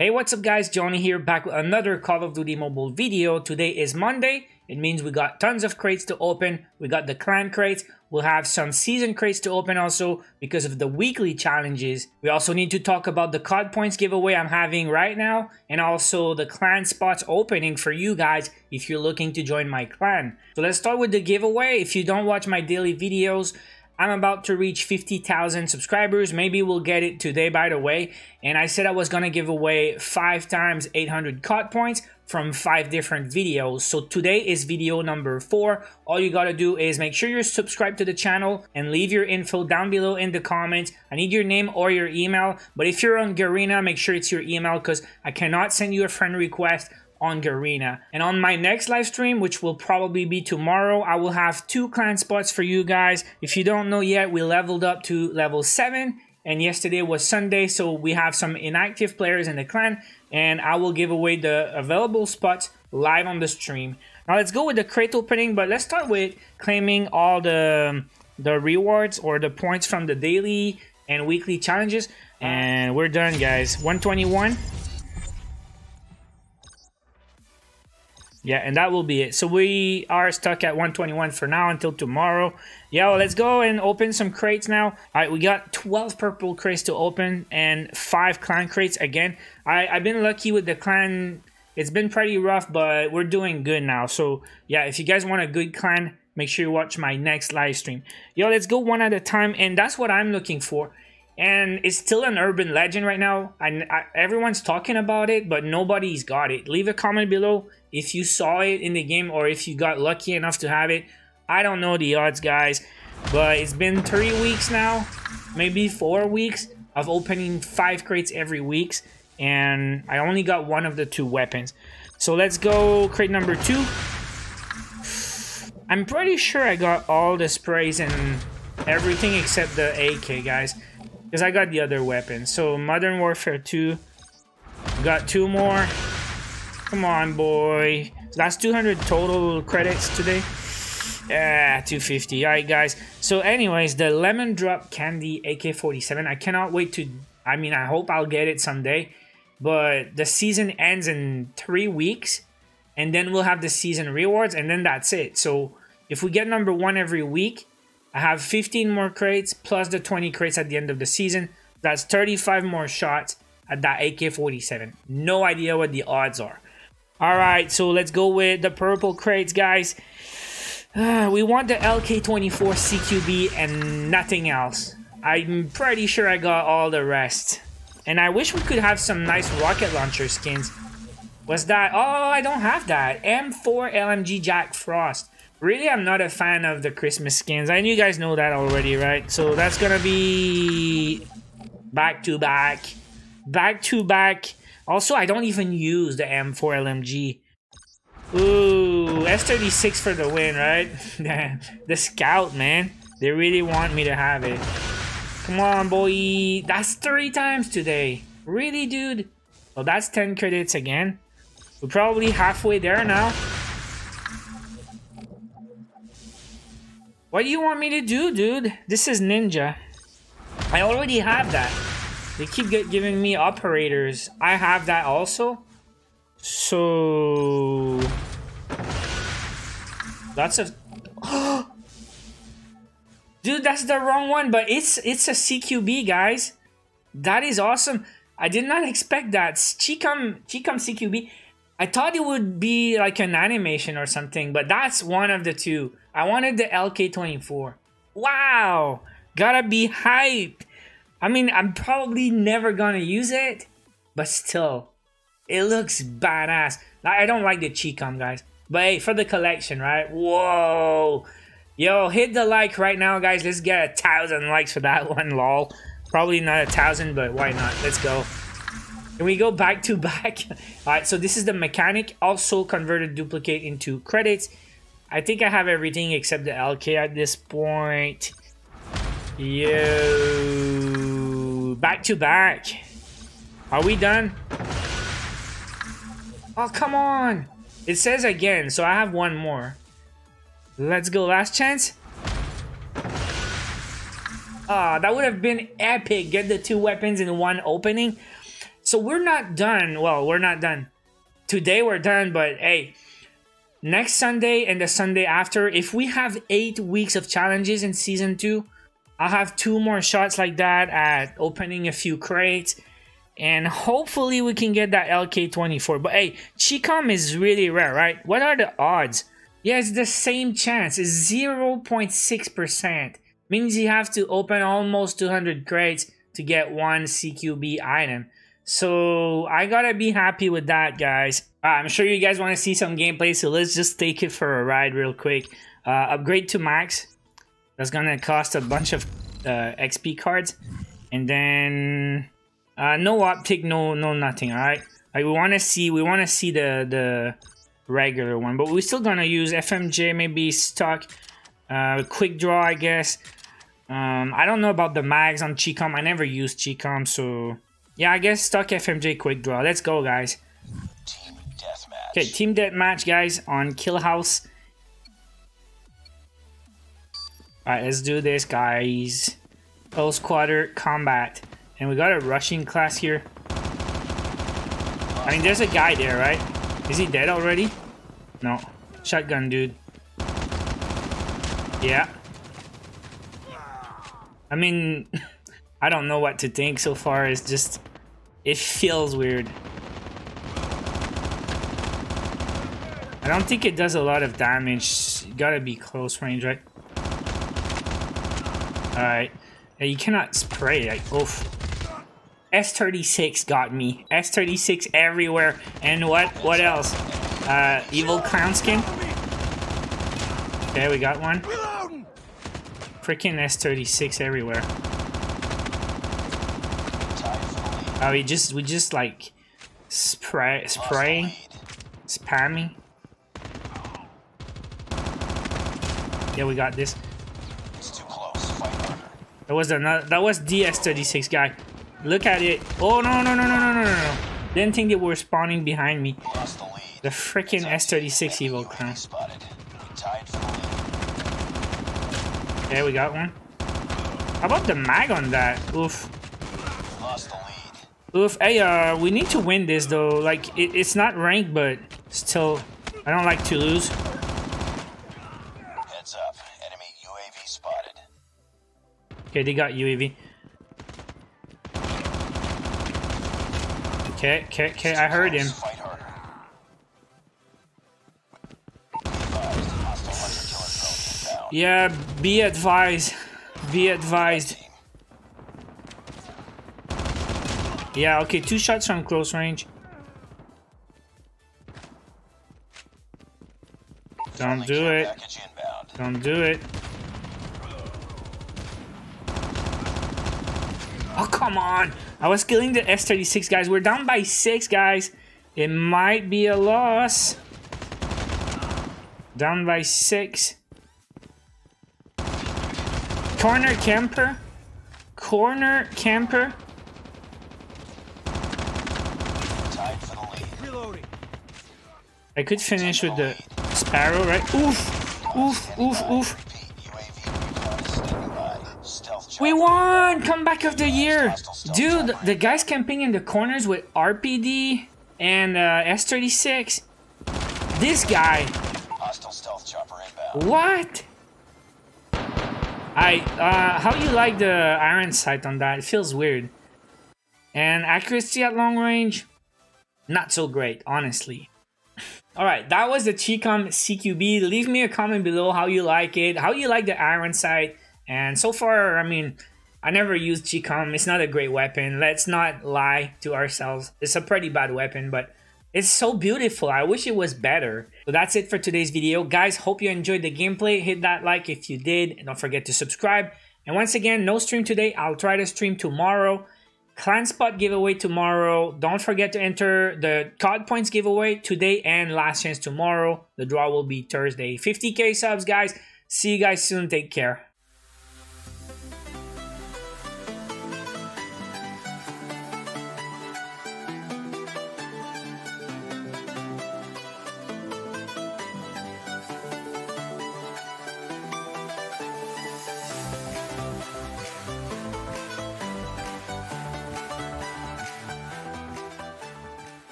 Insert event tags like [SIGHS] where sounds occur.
Hey, what's up guys? Johnny here back with another Call of Duty Mobile video. Today is Monday. It means we got tons of crates to open. We got the clan crates. We'll have some season crates to open also because of the weekly challenges. We also need to talk about the COD points giveaway I'm having right now and also the clan spots opening for you guys if you're looking to join my clan. So let's start with the giveaway. If you don't watch my daily videos, I'm about to reach 50,000 subscribers. Maybe we'll get it today, by the way. And I said I was to give away 5 times 800 COD points from 5 different videos. So today is video number 4. All you got to do is make sure you're subscribed to the channel and leave your info down below in the comments. I need your name or your email. But if you're on Garena, make sure it's your email because I cannot send you a friend request on Garena. And on my next live stream, which will probably be tomorrow, I will have two clan spots for you guys. If you don't know yet, we leveled up to level 7 and yesterday was Sunday, so we have some inactive players in the clan and I will give away the available spots live on the stream. Now let's go with the crate opening, but let's start with claiming all the the rewards or the points from the daily and weekly challenges. And we're done, guys. 121. Yeah, and that will be it. So we are stuck at 121 for now until tomorrow. Yeah, well, let's go and open some crates now. All right, we got 12 purple crates to open and 5 clan crates again. I, I've been lucky with the clan. It's been pretty rough, but we're doing good now. So yeah, if you guys want a good clan, make sure you watch my next live stream. Yo, let's go one at a time. And that's what I'm looking for and it's still an urban legend right now. I, I, everyone's talking about it, but nobody's got it. Leave a comment below if you saw it in the game or if you got lucky enough to have it. I don't know the odds, guys, but it's been three weeks now, maybe four weeks of opening five crates every week, and I only got one of the two weapons. So let's go crate number two. I'm pretty sure I got all the sprays and everything except the AK, guys. Because I got the other weapon. So Modern Warfare 2. Got two more. Come on, boy. That's 200 total credits today. Yeah, 250. Alright, guys. So anyways, the Lemon Drop Candy AK-47. I cannot wait to... I mean, I hope I'll get it someday. But the season ends in three weeks. And then we'll have the season rewards. And then that's it. So if we get number one every week, I have 15 more crates plus the 20 crates at the end of the season. That's 35 more shots at that AK-47. No idea what the odds are. All right, so let's go with the purple crates, guys. Uh, [SIGHS] we want the LK-24 CQB and nothing else. I'm pretty sure I got all the rest. And I wish we could have some nice rocket launcher skins. What's that? Oh, I don't have that. M4 LMG Jack Frost. Really, I'm not a fan of the Christmas skins. I know you guys know that already, right? So that's gonna be back to back, back to back. Also, I don't even use the M4 LMG. Ooh, S36 for the win, right? [LAUGHS] the Scout, man. They really want me to have it. Come on, boy. That's three times today. Really, dude? Well, that's 10 credits again. We're probably halfway there now. What do you want me to do, dude? This is Ninja. I already have that. They keep giving me operators. I have that also. So... That's a... [GASPS] Dude, that's the wrong one, but it's it's a CQB, guys. That is awesome. I did not expect that. Chicom, Chicom CQB. I thought it would be like an animation or something, but that's one of the two. I wanted the LK24. Wow! Gotta be hyped. I mean, I'm probably never gonna use it, but still, it looks badass. I don't like the Chicom, guys. But hey, for the collection, right? Whoa! Yo, hit the like right now, guys. Let's get a thousand likes for that [LAUGHS] one, lol. Probably not a thousand, but why not? Let's go. Can we go back to [LAUGHS] back? Alright, so this is the mechanic. Also converted duplicate into credits. I think I have everything except the LK at this point. Yo. Back to back. Are we done? Oh, come on. It says again, so I have one more. Let's go. Last chance. Ah, oh, that would have been epic. Get the two weapons in one opening. So we're not done. Well, we're not done. Today we're done, but hey, next Sunday and the Sunday after, if we have eight weeks of challenges in season two, I'll have two more shots like that at opening a few crates. And hopefully we can get that LK24. But hey, Chicom is really rare, right? What are the odds? Yeah, it's the same chance. It's 0.6%. Means you have to open almost 200 crates to get one CQB item. So I gotta be happy with that, guys. Uh, I'm sure you guys want to see some gameplay, so let's just take it for a ride real quick. Uh, upgrade to max. That's gonna cost a bunch of uh, XP cards, and then uh, no optic, no no nothing. All right. Like we want to see, we want to see the the regular one, but we're still gonna use FMJ, maybe stock, uh, quick draw, I guess. Um, I don't know about the mags on Chicom. I never used Chicom, so yeah, I guess stock FMJ quick draw. Let's go, guys. Team deathmatch. Okay, team deathmatch, guys, on Kill House. Alright, let's do this, guys. Close quarter combat. And we got a rushing class here. I mean, there's a guy there, right? Is he dead already? No. Shotgun, dude. Yeah. I mean, [LAUGHS] I don't know what to think so far. It's just it feels weird. I don't think it does a lot of damage. You gotta be close range, right? Alright. Yeah, you cannot spray, like, oof. S36 got me. S36 everywhere. And what? What else? Uh, evil clown skin? Okay, we got one. Freaking S36 everywhere. Oh, we just we just like spray spraying, spamming. Yeah, we got this. That was another. That was the S36 guy. Look at it. Oh no no no no no no no! Didn't think they were spawning behind me. The freaking S36 evil clown. Yeah, we got one. How about the mag on that? Oof. Oof, hey, uh, we need to win this though. Like, it, it's not ranked, but still, I don't like to lose. Heads up, enemy UAV spotted. Okay, they got UAV. Okay, okay, okay, I heard him. Yeah, be advised. Be advised. Yeah, okay, two shots from close range. Don't do it. Don't do it. Oh, come on. I was killing the S-36, guys. We're down by six, guys. It might be a loss. Down by six. Corner camper. Corner camper. I could finish with the Sparrow, right? Oof! Oof, oof, oof. We won! Comeback of the year! Dude, the guys camping in the corners with RPD and uh, S36. This guy. What? I, uh, how you like the iron sight on that? It feels weird. And accuracy at long range, not so great, honestly. Alright, that was the Chicom CQB. Leave me a comment below how you like it, how you like the iron sight. And so far, I mean, I never used Chicom. It's not a great weapon. Let's not lie to ourselves. It's a pretty bad weapon, but it's so beautiful. I wish it was better. So that's it for today's video. Guys, hope you enjoyed the gameplay. Hit that like if you did. And don't forget to subscribe. And once again, no stream today. I'll try to stream tomorrow. Clan Spot giveaway tomorrow. Don't forget to enter the COD points giveaway today and last chance tomorrow. The draw will be Thursday. 50k subs, guys. See you guys soon. Take care.